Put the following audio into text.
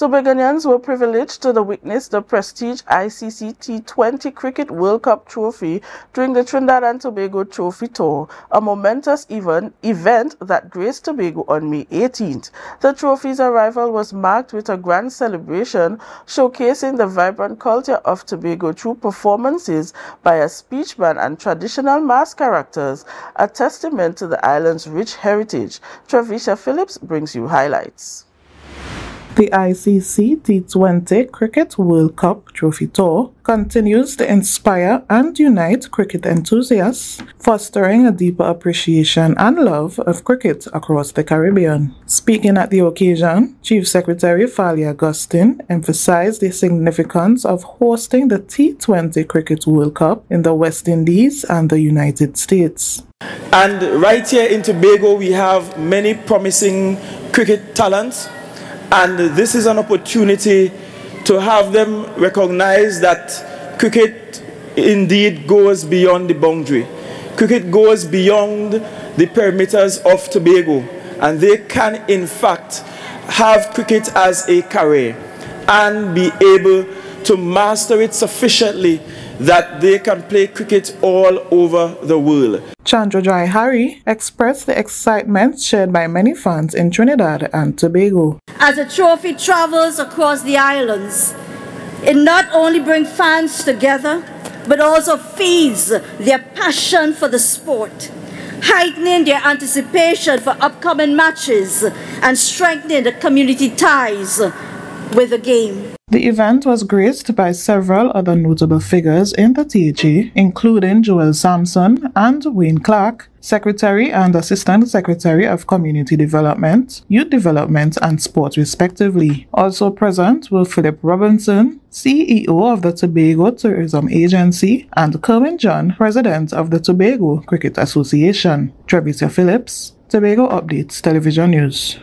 Tobagonians were privileged to witness the prestige ICC T20 Cricket World Cup trophy during the Trinidad and Tobago Trophy Tour, a momentous event, event that graced Tobago on May 18th. The trophy's arrival was marked with a grand celebration showcasing the vibrant culture of Tobago through performances by a speech band and traditional mas characters, a testament to the island's rich heritage. Trevecia Phillips brings you highlights. The ICC T20 Cricket World Cup Trophy Tour continues to inspire and unite cricket enthusiasts, fostering a deeper appreciation and love of cricket across the Caribbean. Speaking at the occasion, Chief Secretary Farley Augustine emphasized the significance of hosting the T20 Cricket World Cup in the West Indies and the United States. And right here in Tobago, we have many promising cricket talents and this is an opportunity to have them recognize that cricket indeed goes beyond the boundary. Cricket goes beyond the perimeters of Tobago. And they can, in fact, have cricket as a career and be able to master it sufficiently that they can play cricket all over the world. Chandra Hari expressed the excitement shared by many fans in Trinidad and Tobago. As the trophy travels across the islands, it not only brings fans together, but also feeds their passion for the sport, heightening their anticipation for upcoming matches and strengthening the community ties with the game. The event was graced by several other notable figures in the THA, including Joel Sampson and Wayne Clark, Secretary and Assistant Secretary of Community Development, Youth Development and Sport respectively. Also present were Philip Robinson, CEO of the Tobago Tourism Agency, and Kerwin John, President of the Tobago Cricket Association. Trevecia Phillips, Tobago Updates Television News.